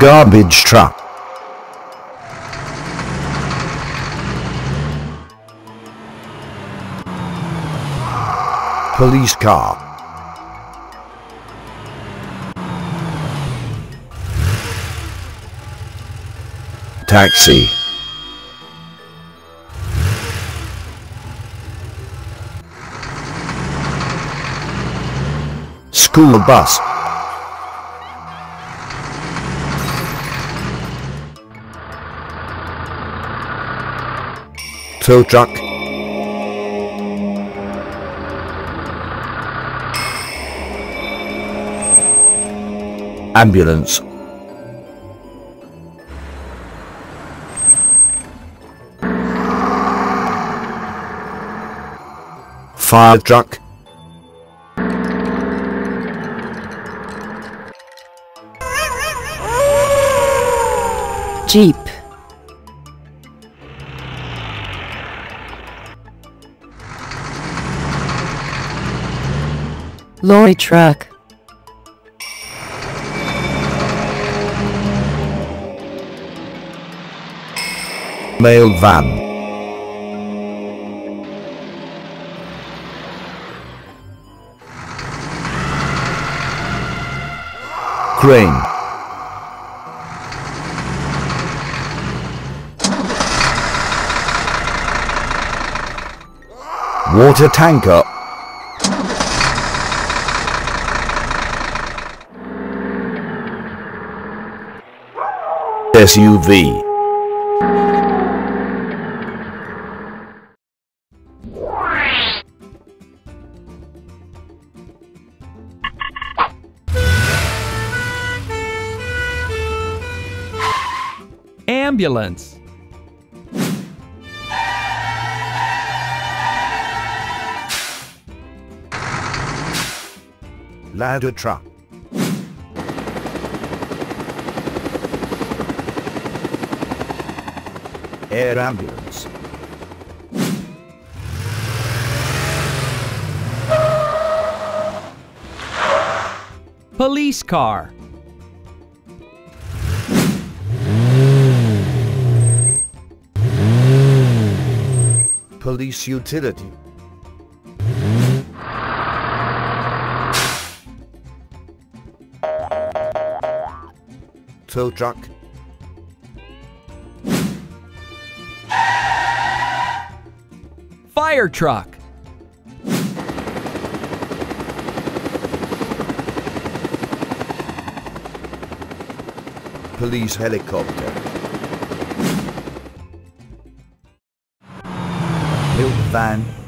Garbage truck. Police car. Taxi. School bus. Tow truck. Ambulance. Fire truck. Jeep. Lorry truck. Mail van. Crane. Water tanker. SUV. Ambulance. Ladder truck. Air ambulance. Police car. Police utility. Tow truck. Fire truck. Police helicopter. Milk van.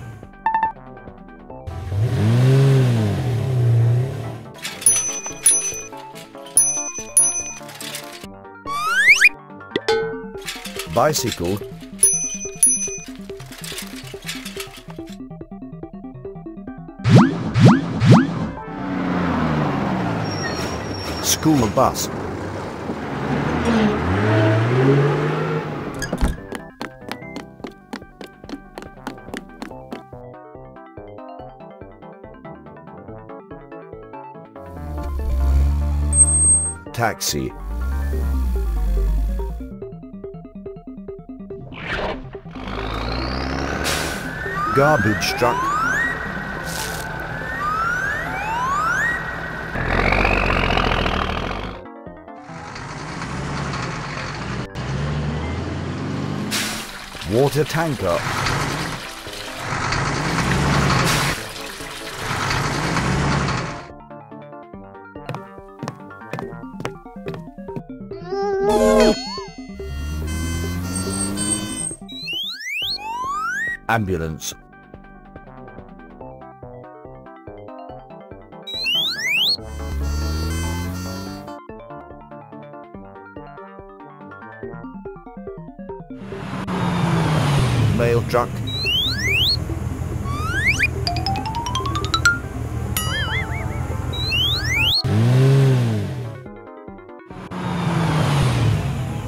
Bicycle. School bus. Taxi. Garbage truck. Water tanker. Ambulance.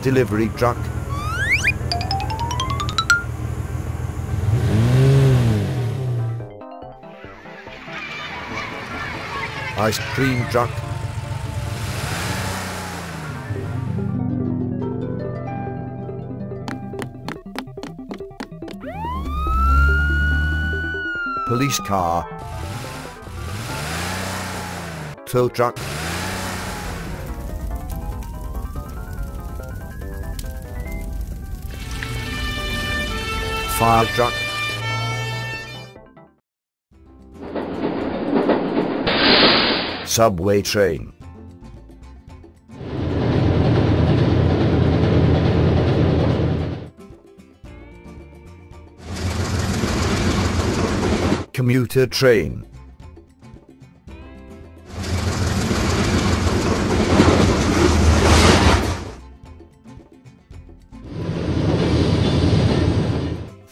delivery truck. Ice cream truck. Police car. Tow truck. Fire truck. Subway train. Commuter train.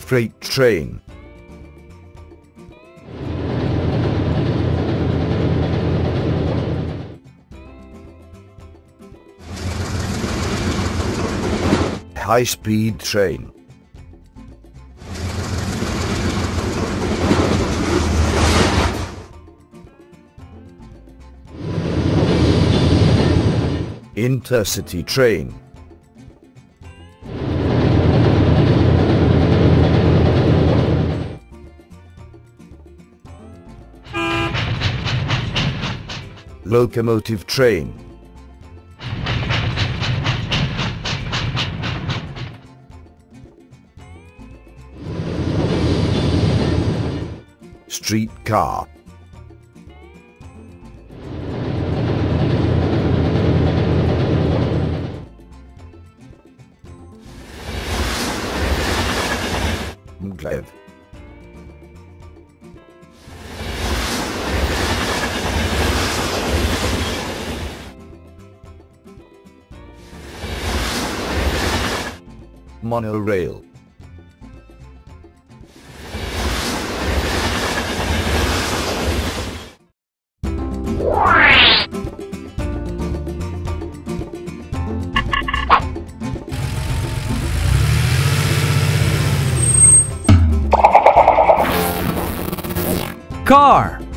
Freight train. High-speed train. Intercity train. Locomotive train. Street car. Maglev. Monorail. Car.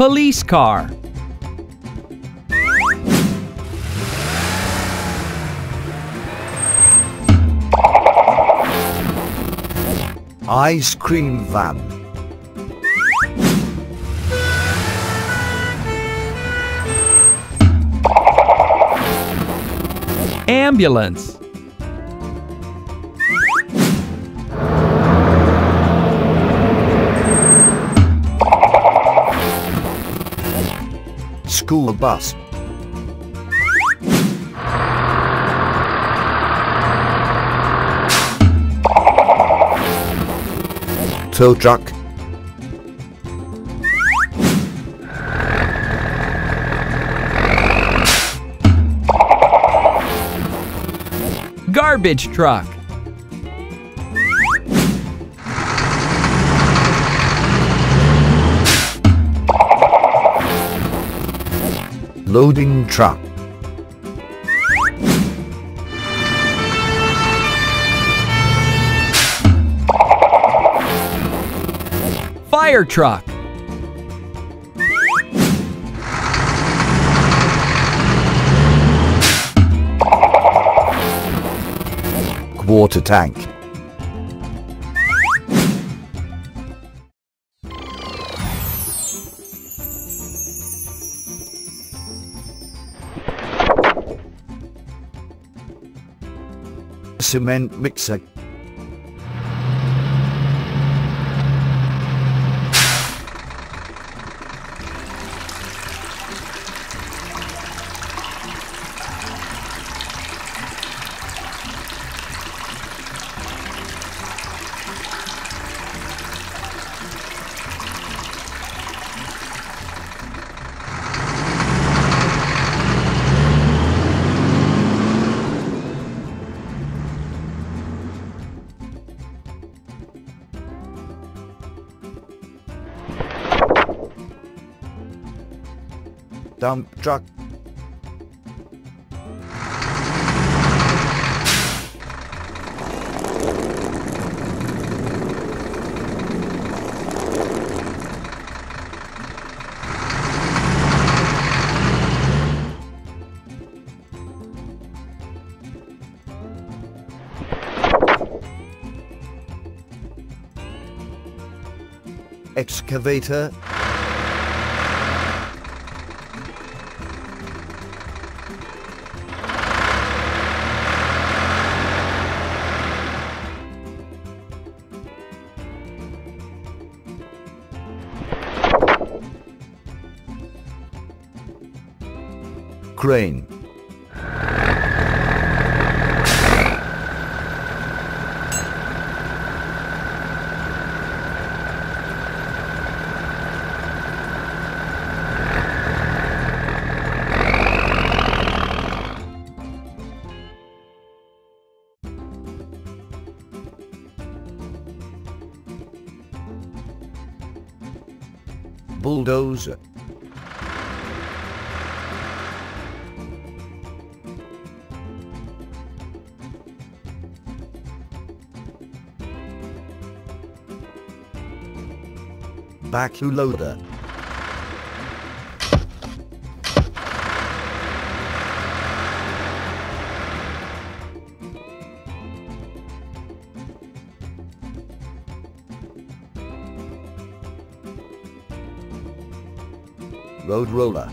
Police car. Ice cream van. Ambulance. School bus. Tow truck. Garbage truck. Loading truck. Fire truck. Water tank. Cement mixer. Dump truck. excavator backhoe loader, road roller,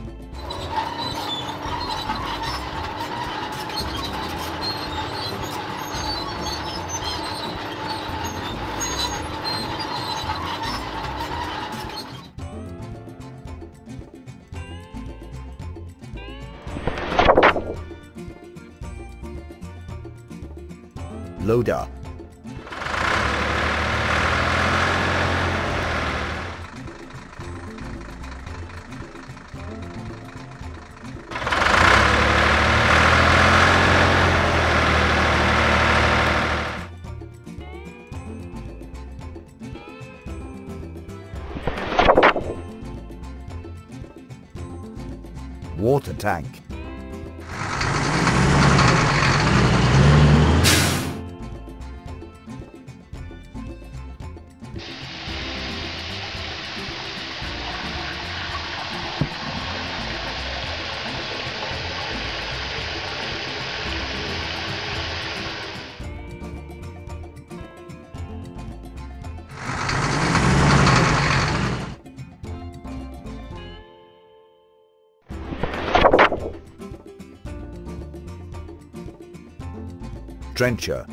water tank, trencher,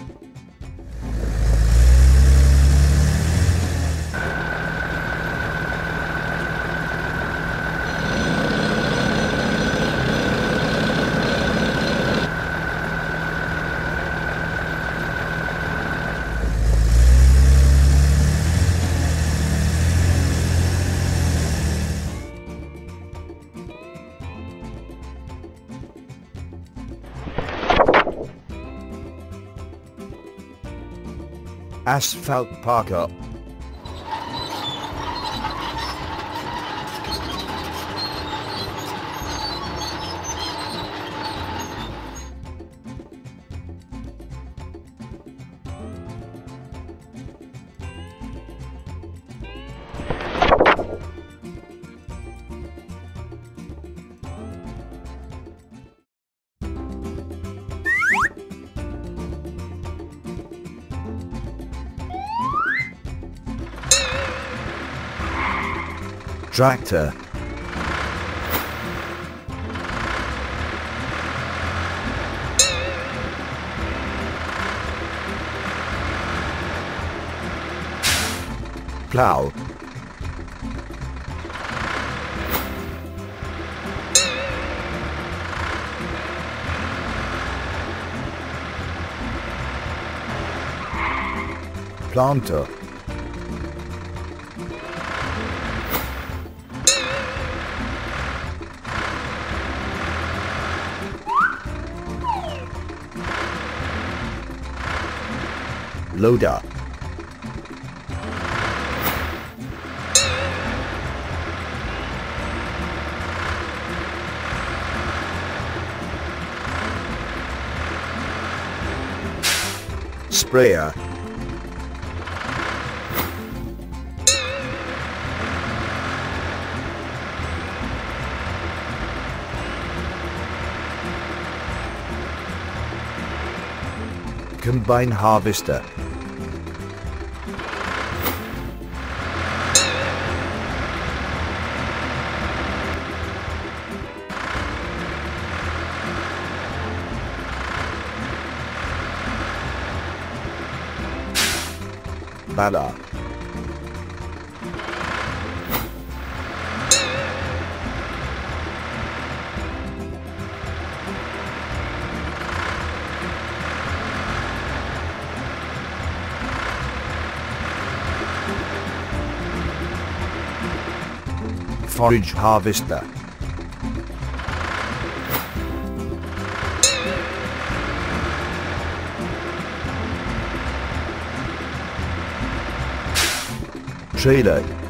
asphalt paver, tractor, plow, planter, loader, sprayer, combine harvester, Baler. Forage harvester. Trailer.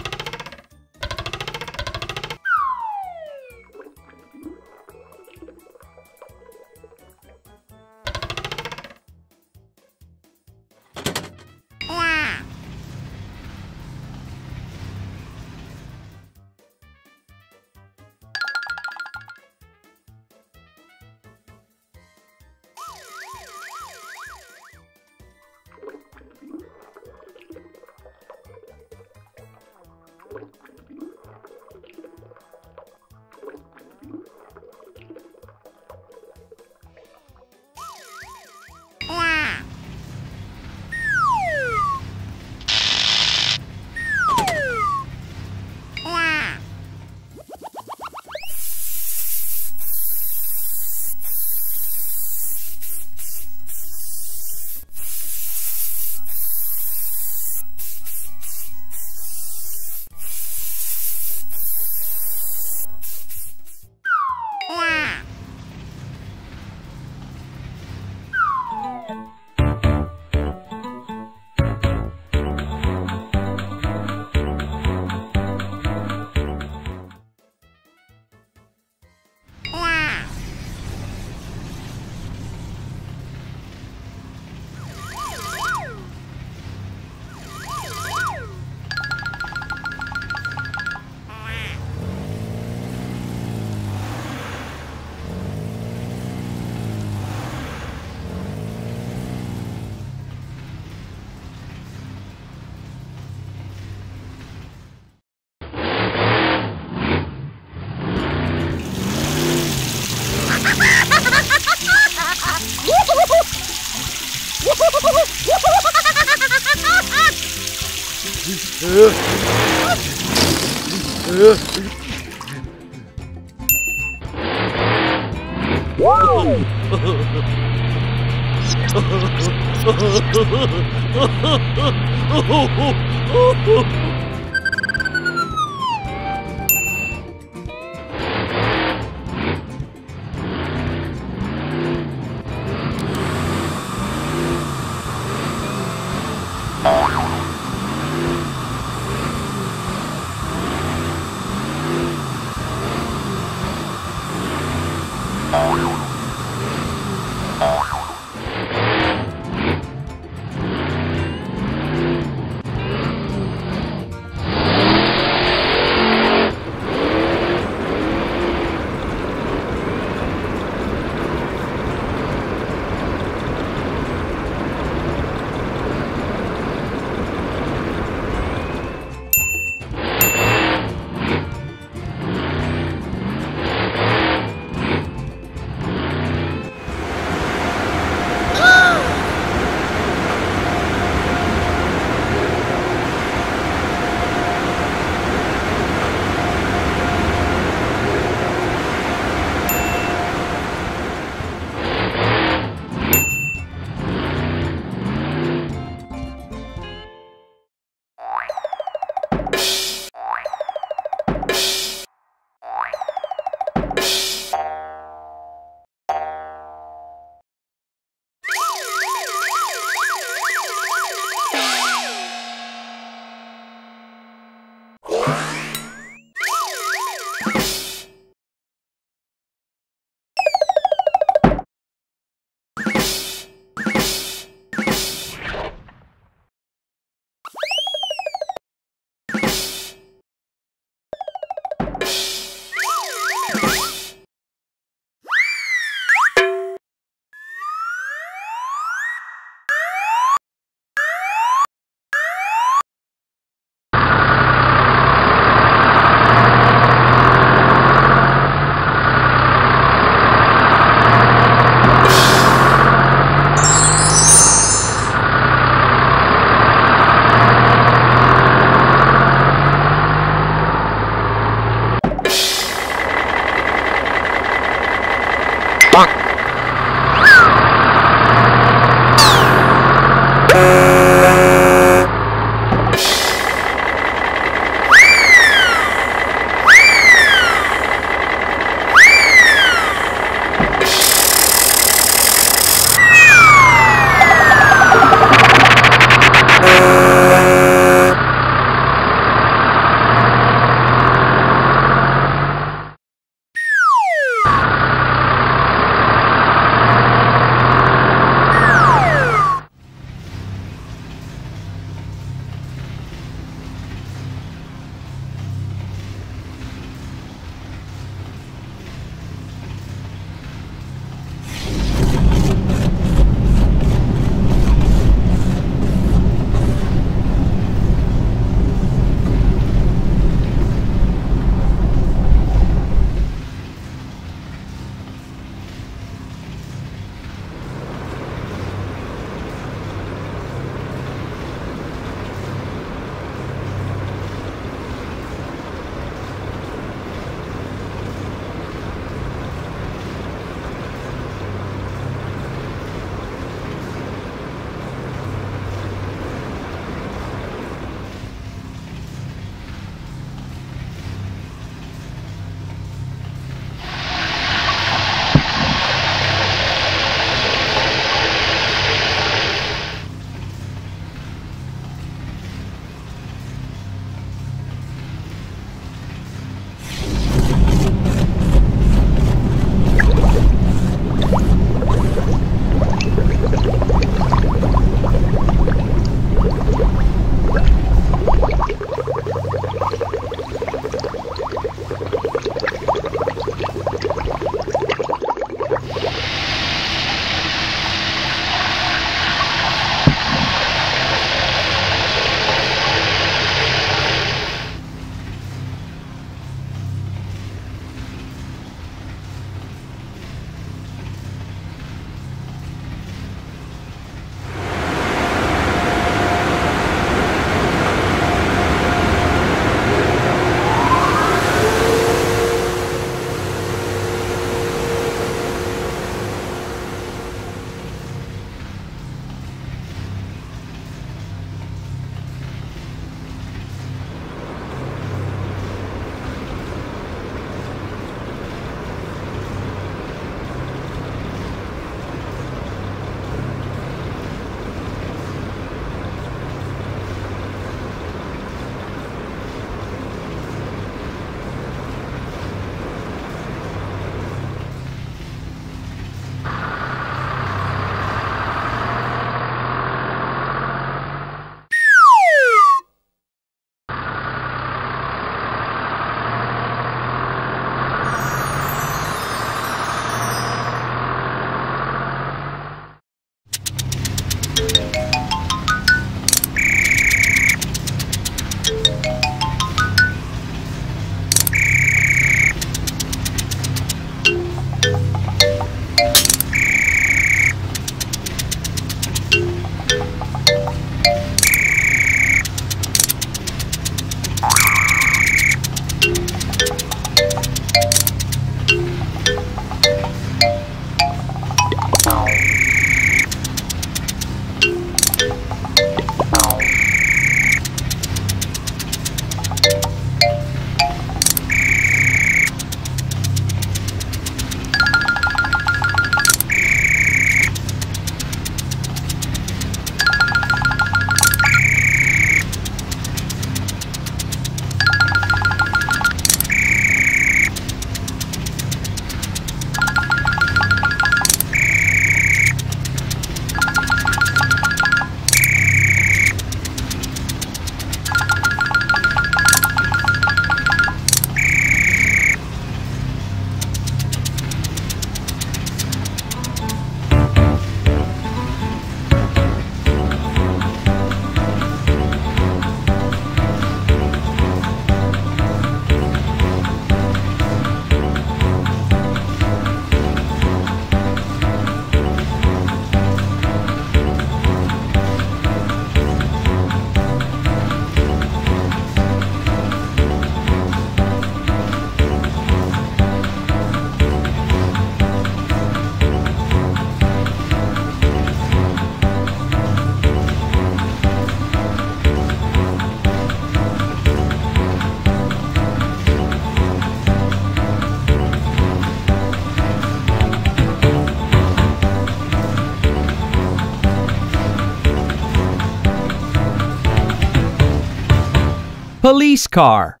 Police car.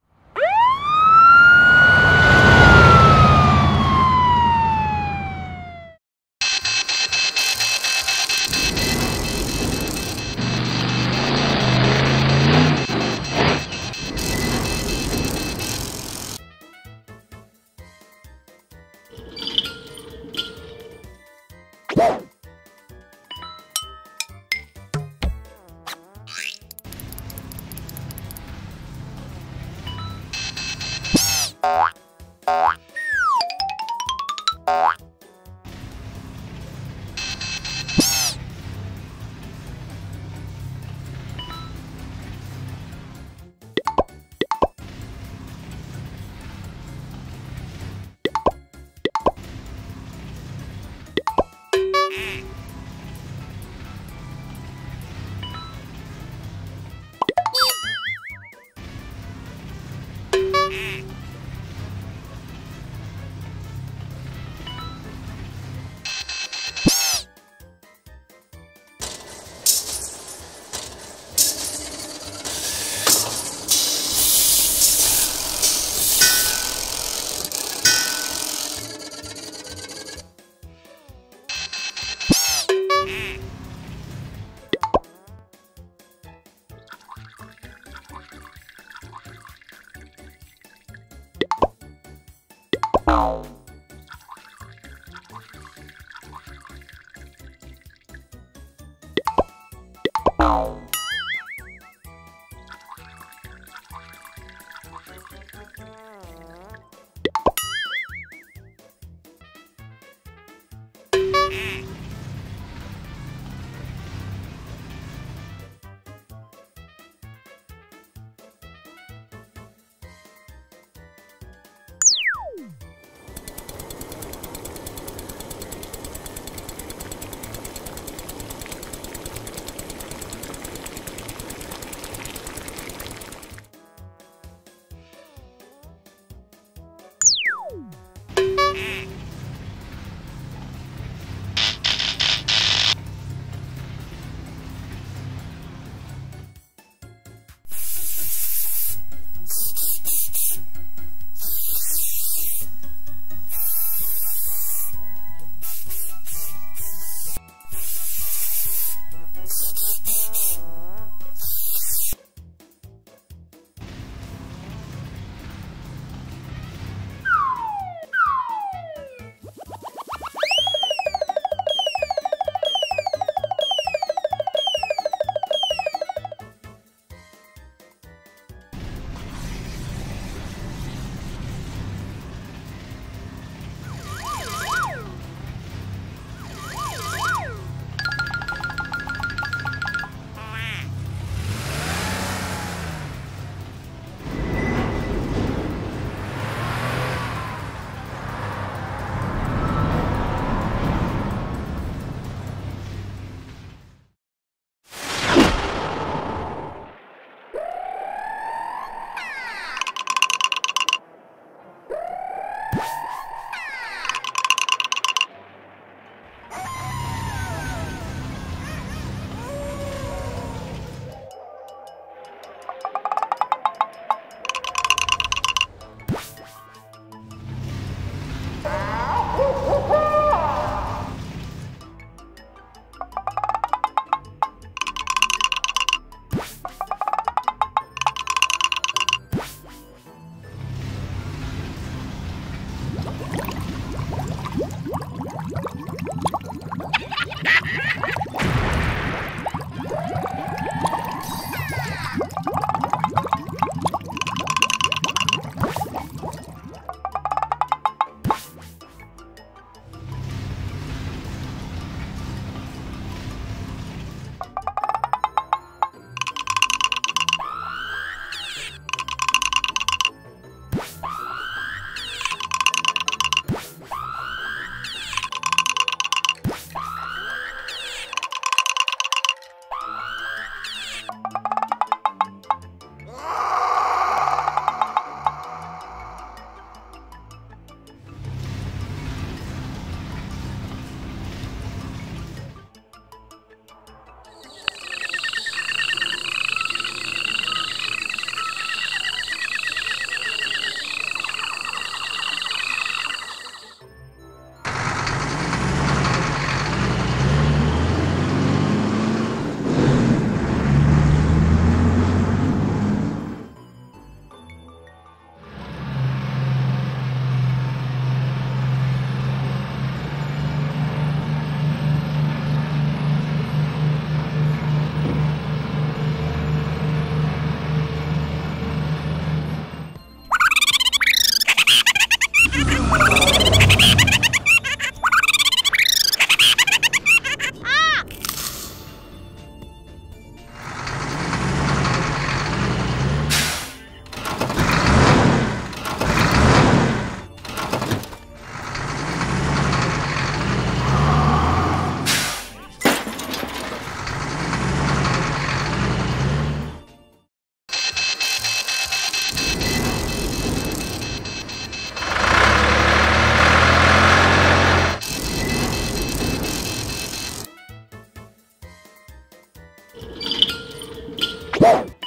Woo!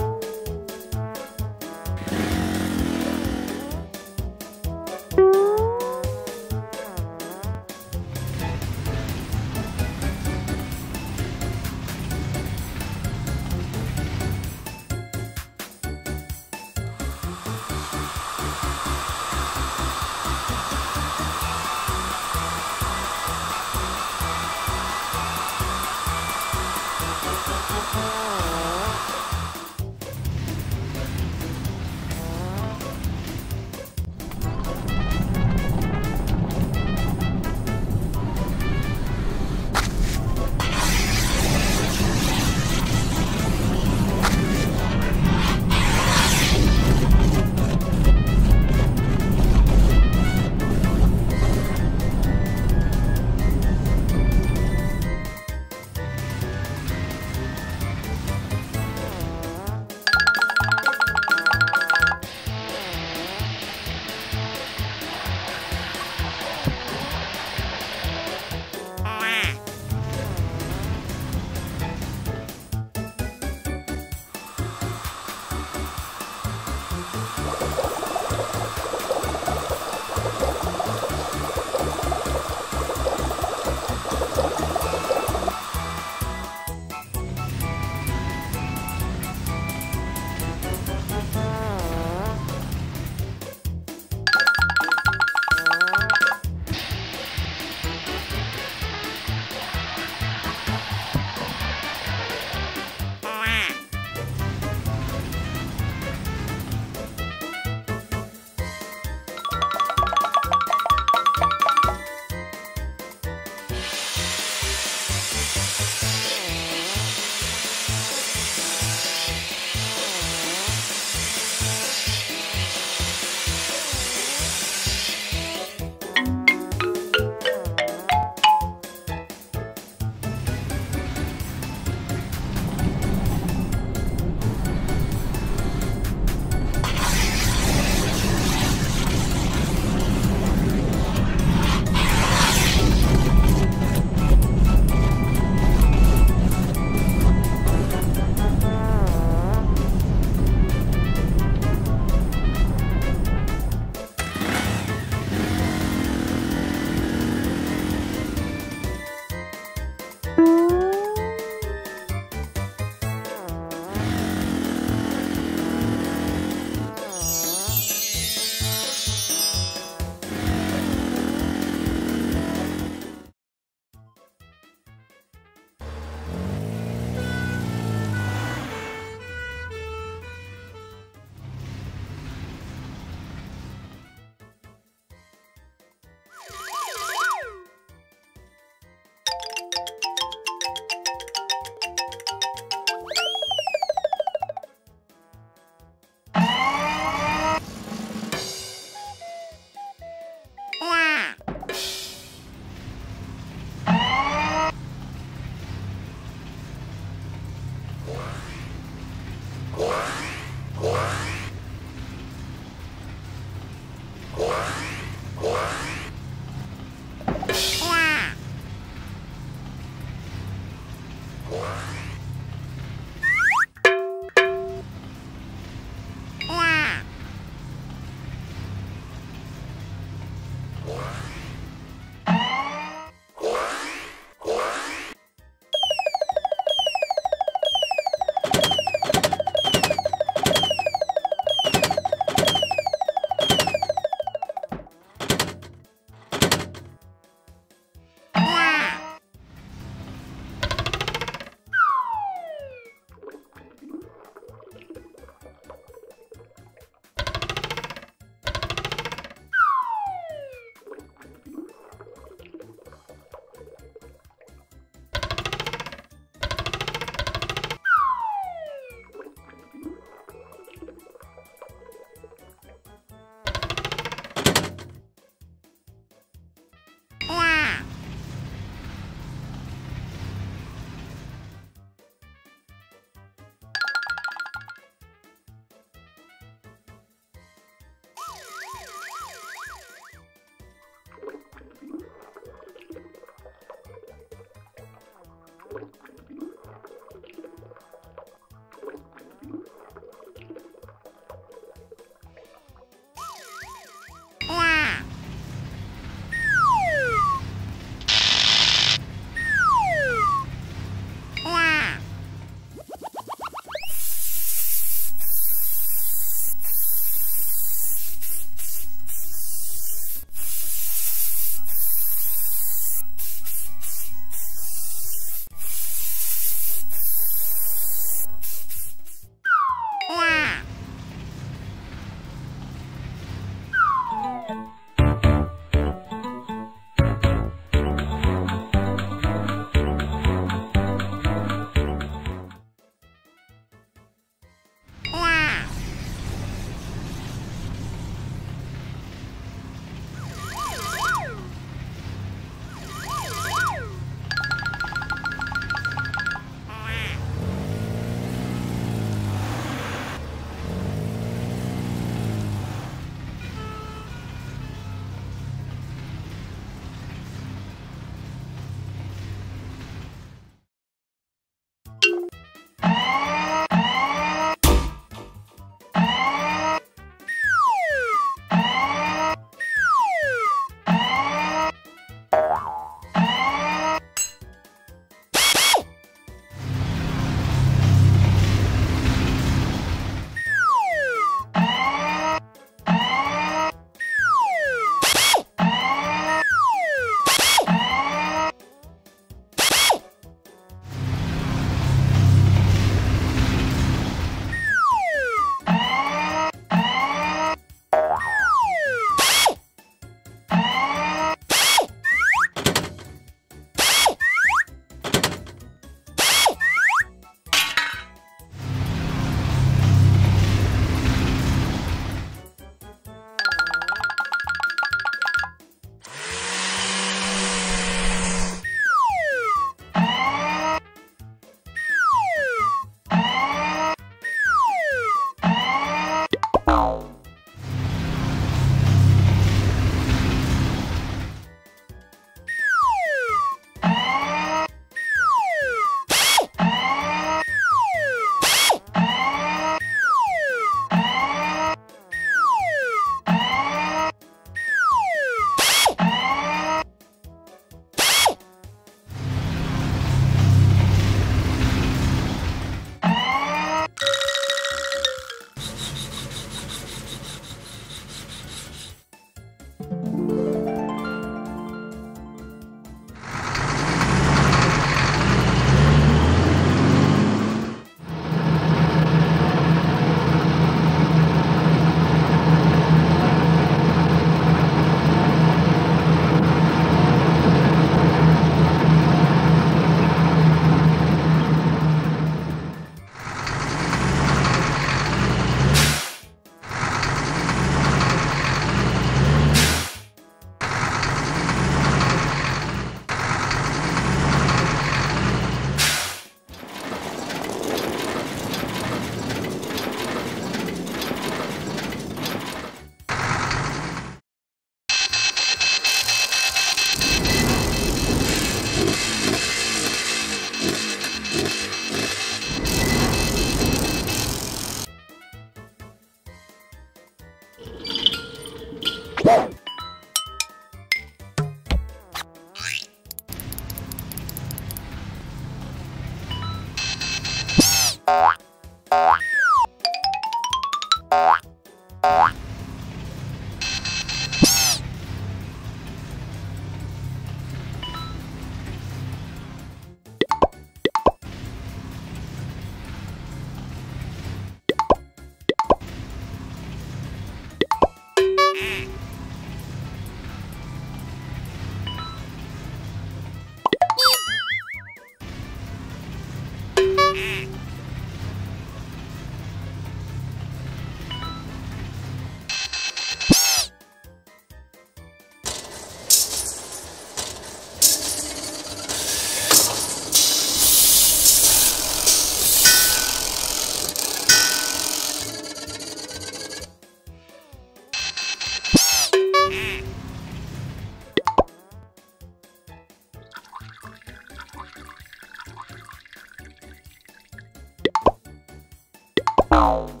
Ow.